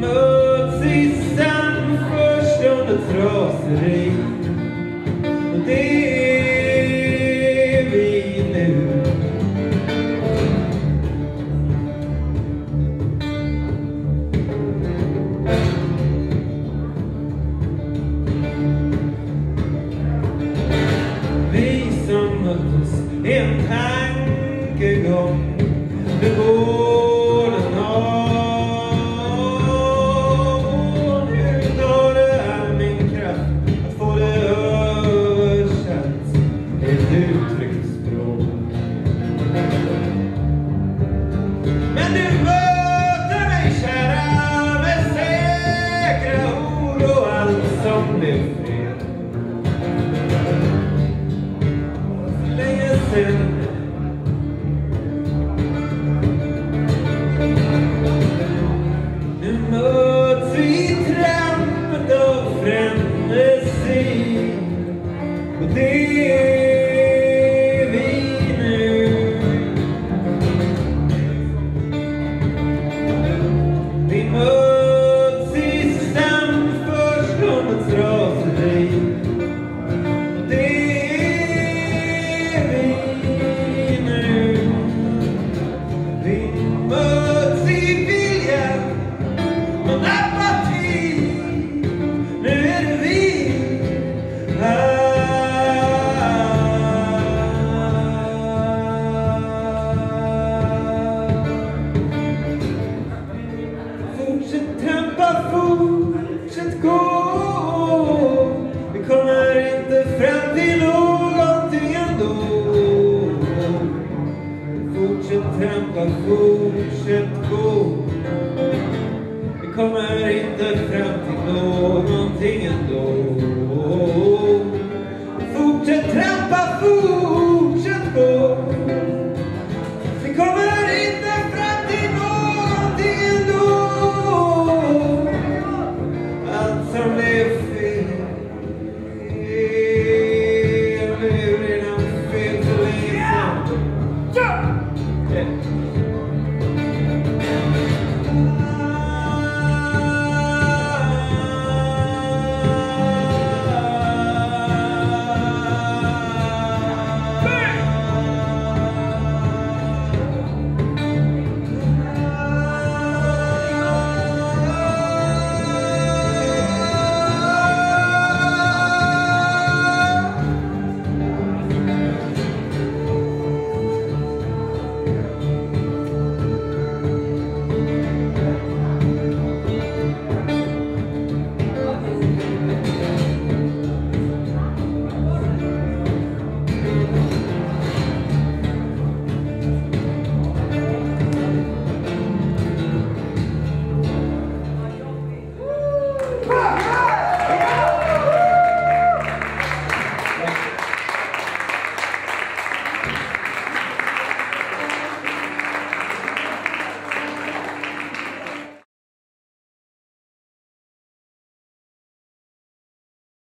möts i samförståndets raseri och möttes Nu möts vi trampet frenesi och det hämta fortsätt gå. Vi kommer inte fram till någonting ändå. Fortsätt trampa, fortsätt gå. Vi kommer inte fram till någonting ändå.